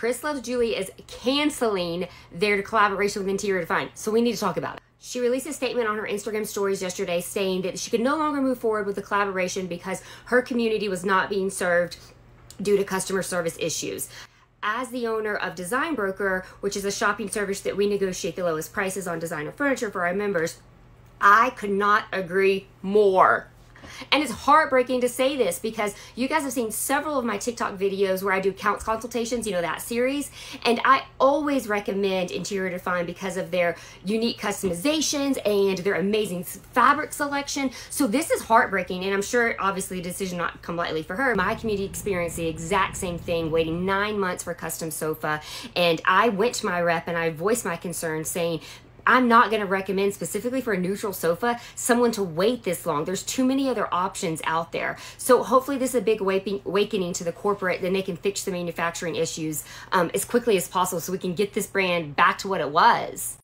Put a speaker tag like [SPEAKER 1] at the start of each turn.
[SPEAKER 1] Chris Loves Julie is canceling their collaboration with Interior Define. So we need to talk about it. She released a statement on her Instagram stories yesterday saying that she could no longer move forward with the collaboration because her community was not being served due to customer service issues as the owner of Design Broker, which is a shopping service that we negotiate the lowest prices on designer furniture for our members, I could not agree more. And it's heartbreaking to say this because you guys have seen several of my TikTok videos where I do counts consultations, you know, that series. And I always recommend Interior Define because of their unique customizations and their amazing fabric selection. So this is heartbreaking. And I'm sure obviously decision not come lightly for her. My community experienced the exact same thing, waiting nine months for a custom sofa. And I went to my rep and I voiced my concern saying, I'm not going to recommend specifically for a neutral sofa someone to wait this long. There's too many other options out there. So hopefully this is a big awakening to the corporate, then they can fix the manufacturing issues um, as quickly as possible so we can get this brand back to what it was.